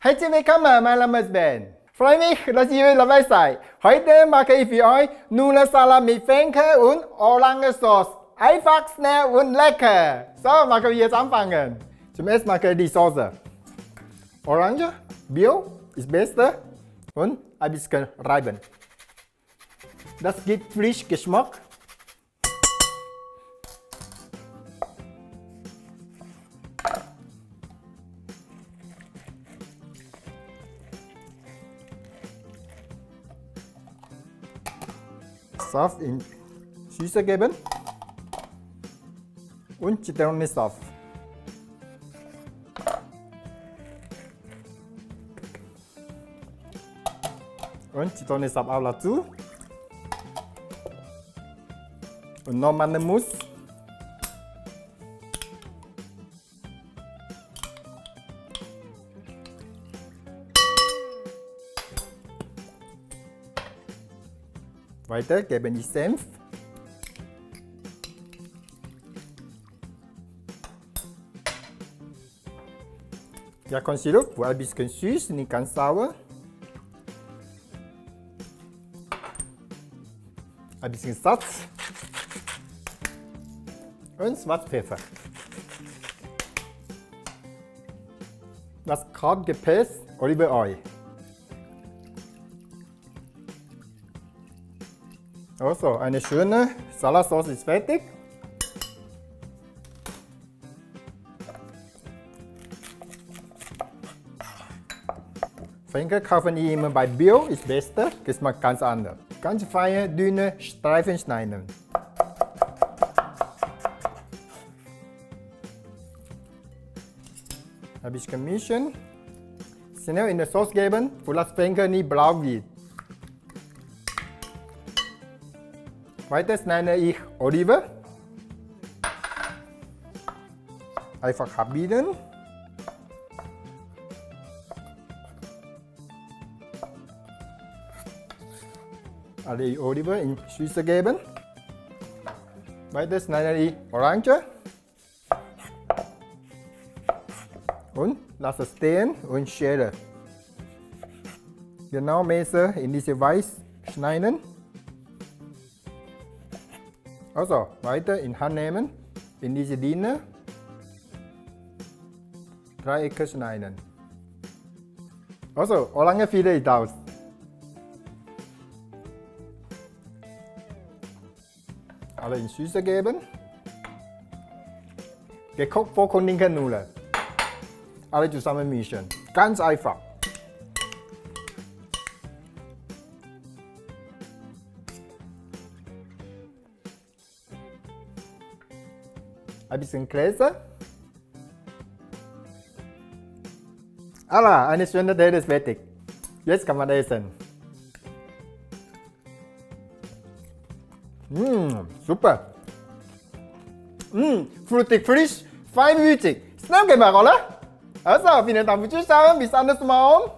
Herzlich willkommen, mein Name ist Ben. Freue mich, dass ihr dabei seid. Heute mache ich für euch Nudelsalat mit Fenkel und Orangensauce. Einfach, schnell und lecker. So, machen wir jetzt anfangen. Zum ersten mache ich die Soße. Orange, Bio ist beste und ein bisschen reiben. Das gibt frisch Geschmack. Saft in Süße geben und Zitronensaft. Und Zitronensaft auch dazu. Und noch Mandelmus. Weiter geben die Senf. Jakobsirup buat ein bisschen süß, nicht ganz sauer. Ein bisschen Salz und Schwarzpfeffer. Das kalt gepresst Olivenöl. Also, eine schöne Salatsauce ist fertig. Die immer bei Bio, ist beste, Geschmack ganz anders. Ganz feine, dünne Streifen schneiden. Ein bisschen mischen. Schnell in die Sauce geben, das Fenkel nicht blau wird. Weiter schneide ich Olive. Einfach abbiegen. Alle Olive in Süße geben. Weiter schneide ich Orange. Und lasse stehen und schere. Genau Messer in diese Weiß schneiden. Also weiter in Hand nehmen, in diese Linie Dreiecke schneiden. Also, wie lange viele ich aus? Alle in Süße geben. Gekocht vollkornige Nudeln. Alle zusammen mischen. Ganz einfach. Ein bisschen Gläser. Aber eine schöne Tee ist fertig. Jetzt kann man essen. Mmh, super. Mmh, fruchtig frisch, feinmütig. Schnell gemacht, oder? Also, vielen Dank fürs Zuschauen. Bis anderes Mal.